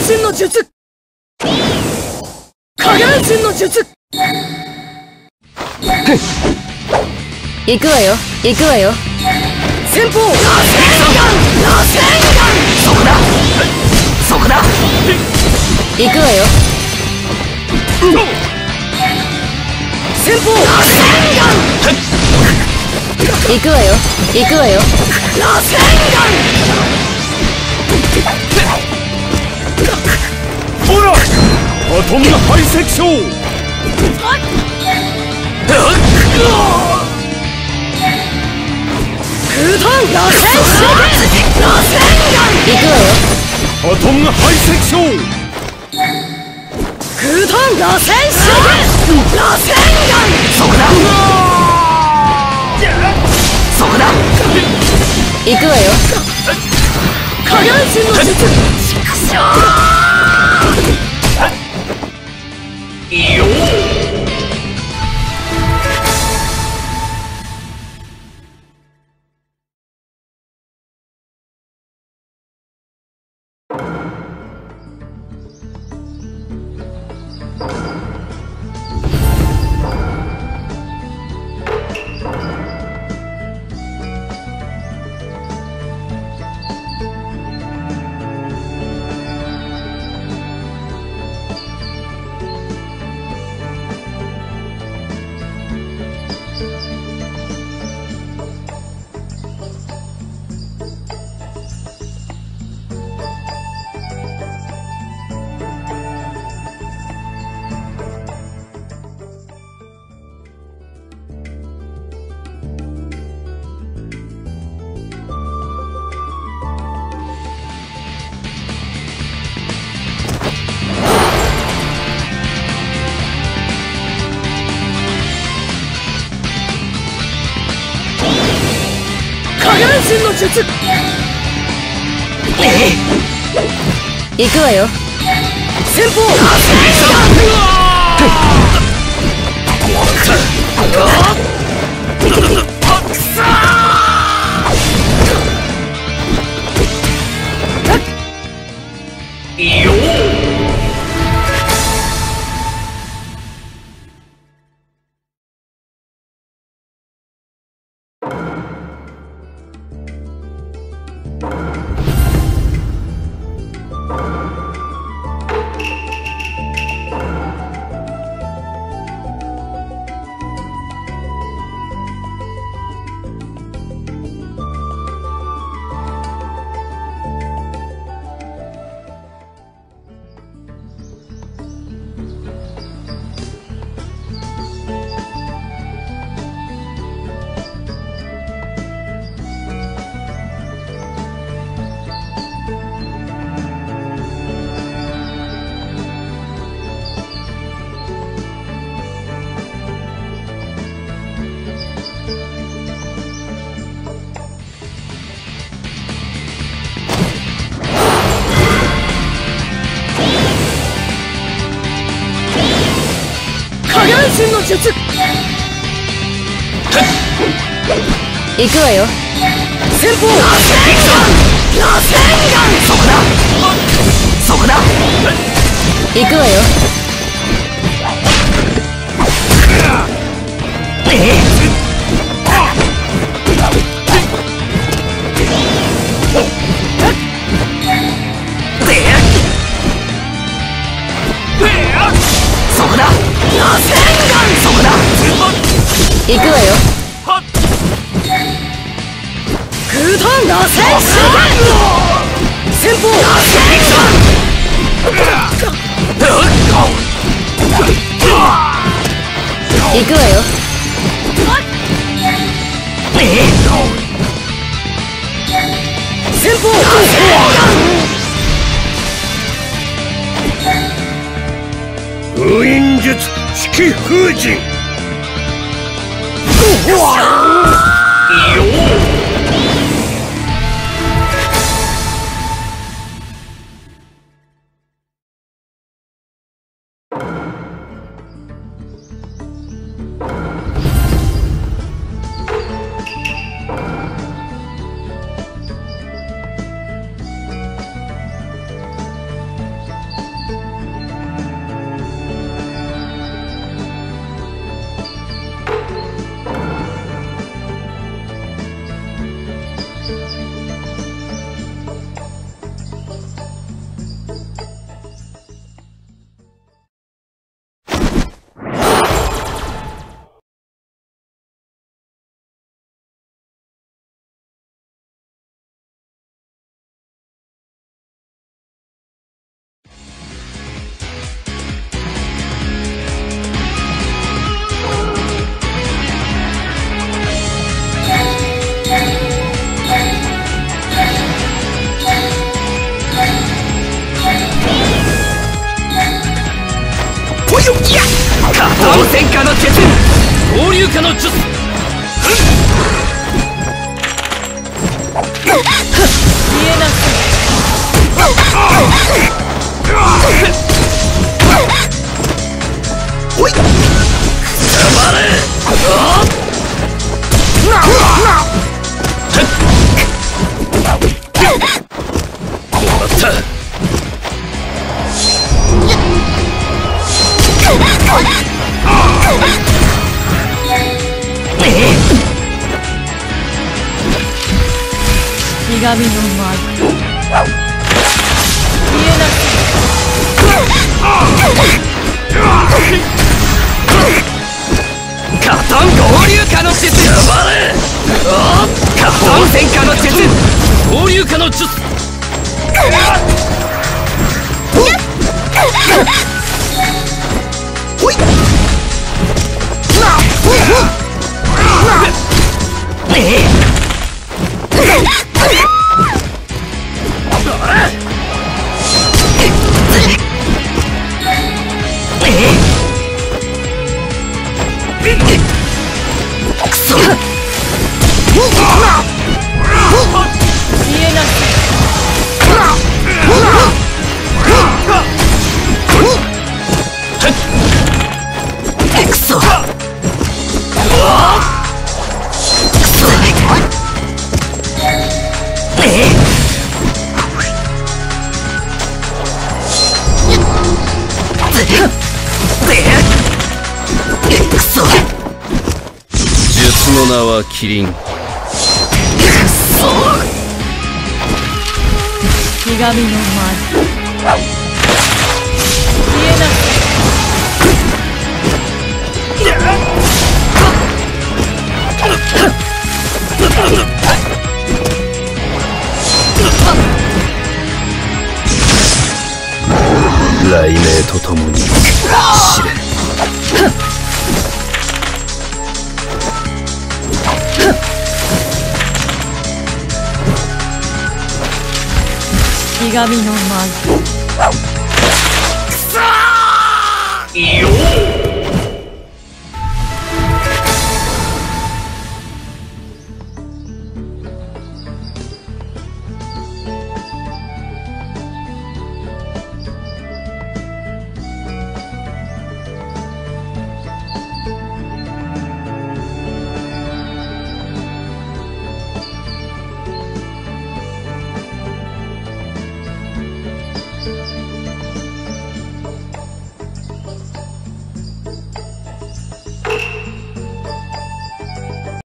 身の術。の術。行くわよ。行くわよ。先方。螺旋丸螺旋丸そこだ。そこだ。行くわよ。先方。螺旋丸行くわよ。行くわよ。螺旋ほらアトン空弾螺旋手裏螺旋行くわよアトン空弾螺旋手螺旋そこだそこだ行くわよ。影分身の術身の術。行くわよ。先方。螺旋術。行くわよ。先方そこだそこだ行くわよ行くわよ。先方封印術式封神合流化の術ひがみの舞カトン合流化の術下方戦火の術。合流化の術 の名はキリン。ひがみの舞雷鳴とともに死れひがみの舞よ